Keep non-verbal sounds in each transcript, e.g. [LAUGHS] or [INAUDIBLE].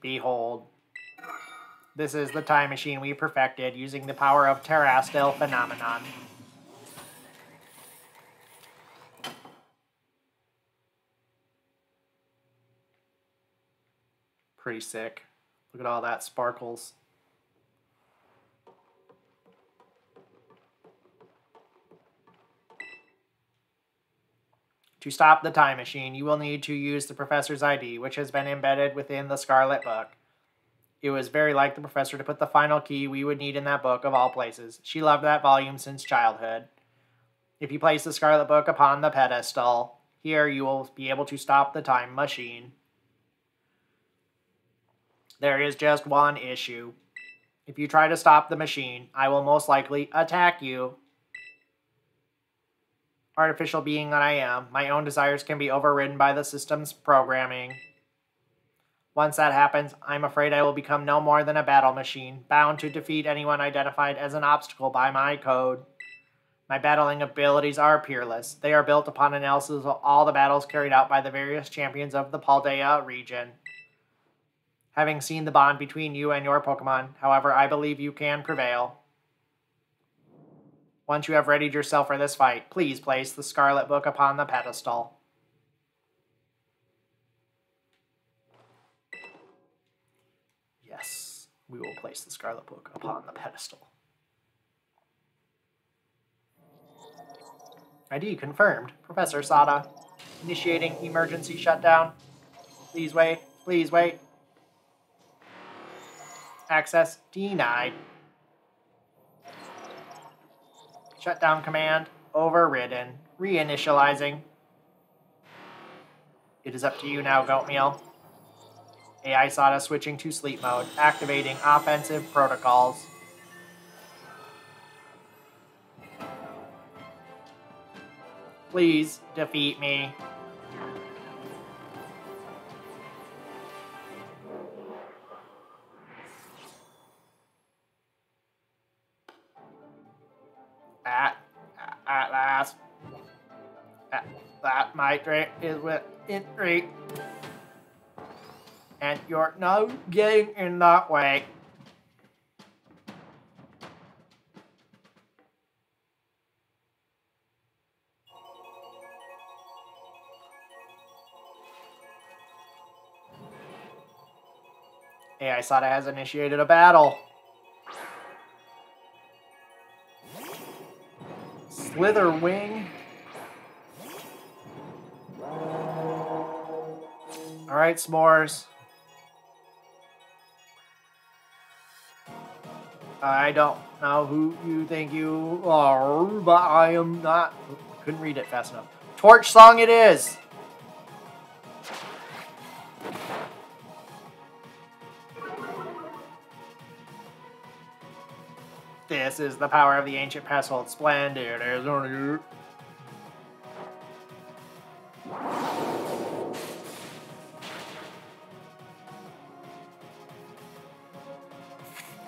Behold. This is the time machine we perfected using the power of terrestrial phenomenon. Pretty sick. Look at all that sparkles. To stop the time machine, you will need to use the professor's ID, which has been embedded within the Scarlet Book. It was very like the professor to put the final key we would need in that book of all places. She loved that volume since childhood. If you place the Scarlet Book upon the pedestal, here you will be able to stop the time machine. There is just one issue. If you try to stop the machine, I will most likely attack you. Artificial being that I am, my own desires can be overridden by the system's programming. Once that happens, I'm afraid I will become no more than a battle machine, bound to defeat anyone identified as an obstacle by my code. My battling abilities are peerless. They are built upon analysis of all the battles carried out by the various champions of the Paldea region. Having seen the bond between you and your Pokemon, however, I believe you can prevail. Once you have readied yourself for this fight, please place the Scarlet Book upon the pedestal. Yes, we will place the Scarlet Book upon the pedestal. ID confirmed. Professor Sada. Initiating emergency shutdown. Please wait. Please wait. Access denied. Shutdown command overridden. Reinitializing. It is up to you now, Goatmeal. AI Sada switching to sleep mode. Activating offensive protocols. Please defeat me. At last. At, that my drink is within reach. And you're no getting in that way. AI Sada has initiated a battle. Slither Wing. Alright, S'mores. I don't know who you think you are, but I am not. Couldn't read it fast enough. Torch Song it is! This is the power of the ancient Pestilence Splendid. There's only.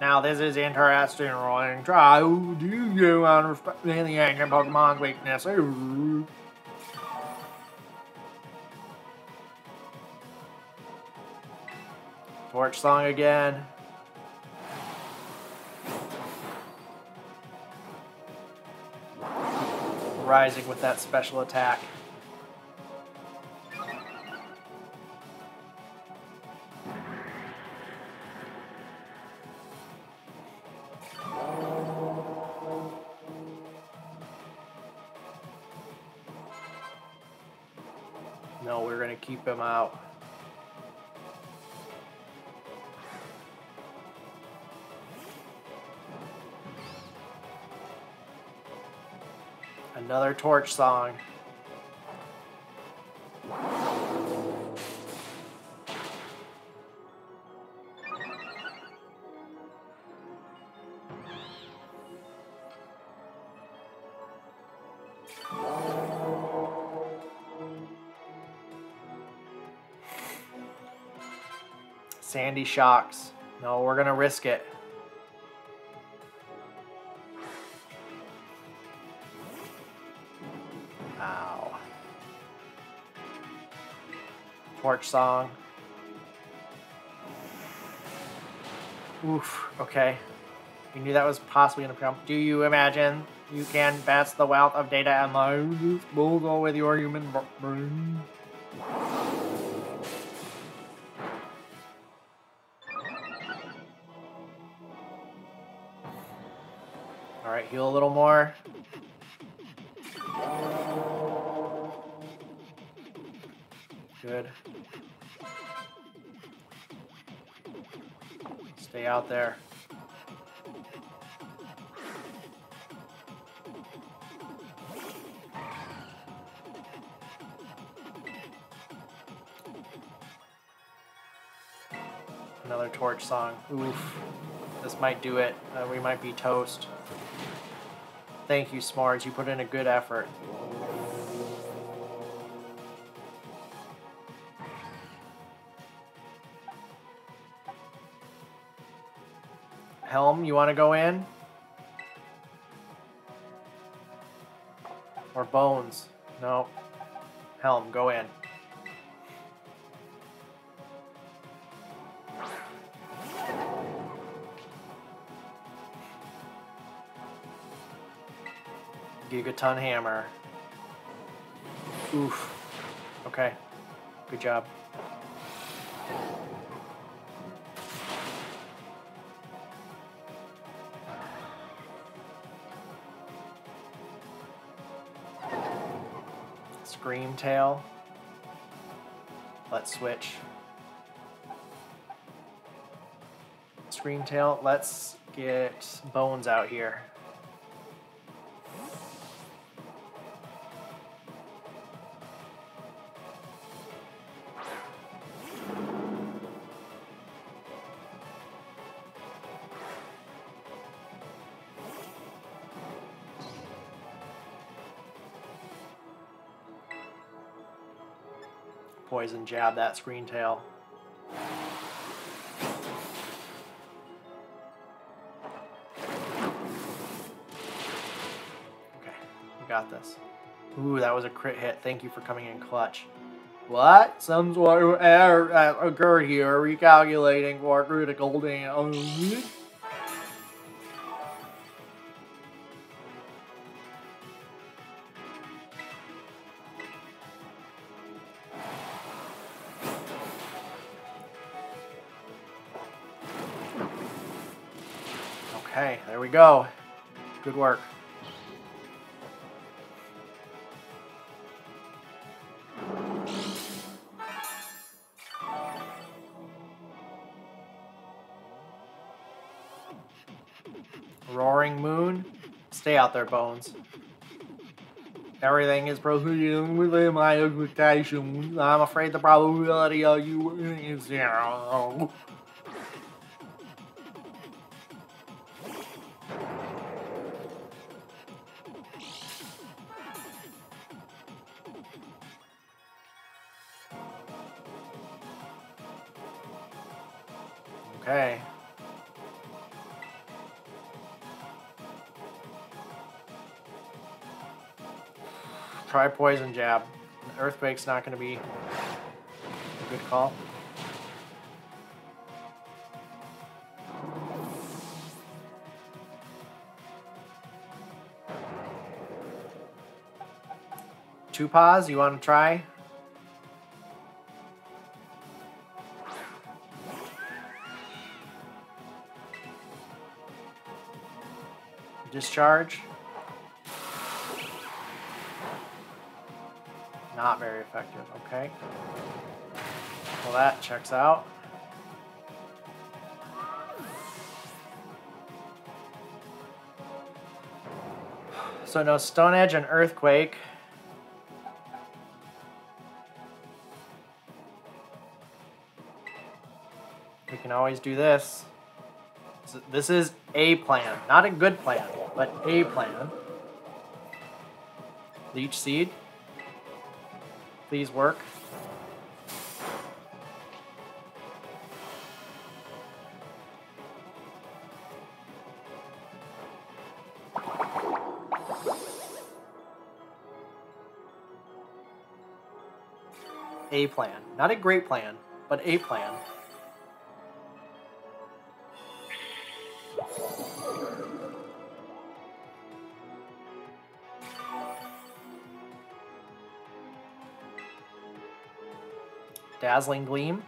Now this is interesting, Rolling. Try do you understand the ancient Pokemon's weakness? Ooh. Torch song again. Rising with that special attack. No, we're going to keep him out. Another torch song. Sandy shocks. No, we're gonna risk it. Song. Oof, okay. We knew that was possibly going to come. Do you imagine you can vest the wealth of data and lives disposal with your human brain? Alright, heal a little more. Good. Stay out there. Another torch song. Oof. This might do it. Uh, we might be toast. Thank you, Smarts. You put in a good effort. Helm, you want to go in? Or Bones? No. Helm, go in. Gigaton Hammer. Oof. Okay. Good job. Scream Tail. Let's switch. Scream Tail, let's get Bones out here. Poison jab that Scream Tail. Okay, we got this. Ooh, that was a crit hit. Thank you for coming in clutch. What? Some sort of error uh, occurred here. Recalculating for critical damage. Go. Good work. Roaring Moon. Stay out there, Bones. Everything is proceeding within my expectations. I'm afraid the probability of you is zero. Okay. Try poison jab. Earthquake's not going to be a good call. Two paws, you want to try? Discharge. Not very effective, okay. Well, that checks out. So no Stone Edge and Earthquake. We can always do this. This is a plan, not a good plan, but a plan. Leech Seed. Please work. A plan. Not a great plan, but a plan. Dazzling Gleam.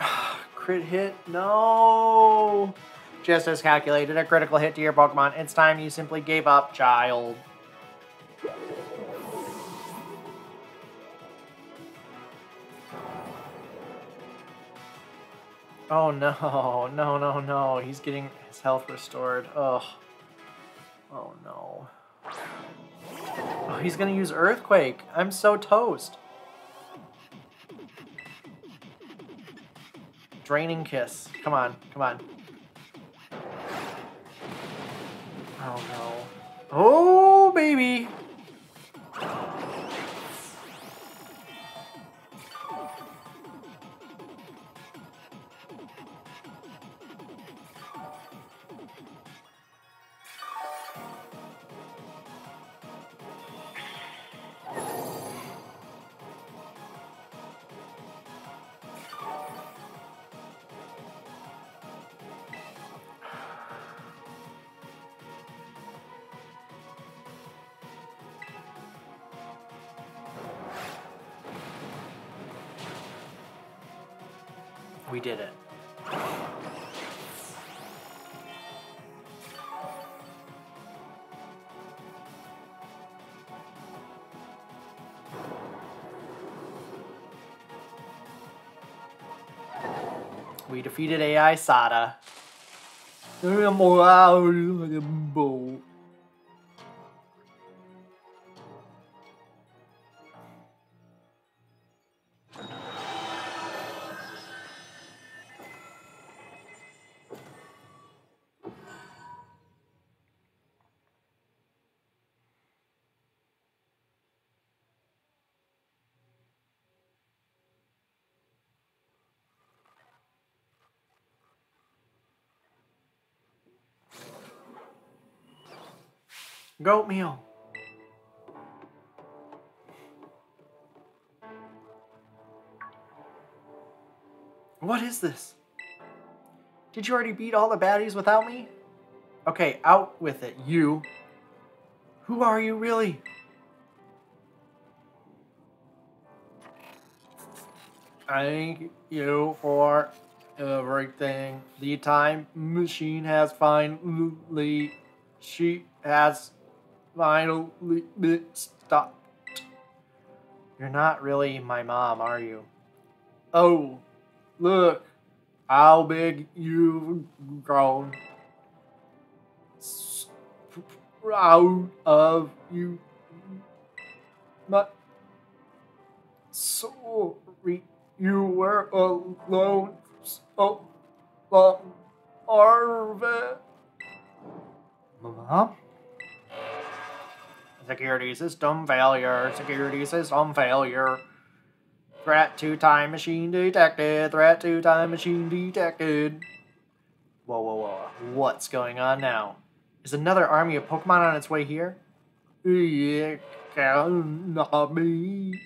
[SIGHS] Crit hit? No! Just as calculated, a critical hit to your Pokemon. It's time you simply gave up, child. Oh no, [LAUGHS] no, no, no. He's getting his health restored. Ugh. Oh no. Oh, he's gonna use Earthquake. I'm so toast. Draining Kiss. Come on, come on. We did it. We defeated AI Sada. Goatmeal. What is this? Did you already beat all the baddies without me? Okay, out with it, you. Who are you really? Thank you for everything. The time machine has finally, she has finally stopped. You're not really my mom, are you? Oh, look how big you've grown. Proud of you. But sorry you were alone so long, Arven. Mom? Security system failure. Security system failure. Threat to time machine detected. Threat to time machine detected. Whoa, whoa, whoa. What's going on now? Is another army of Pokemon on its way here? It cannot be.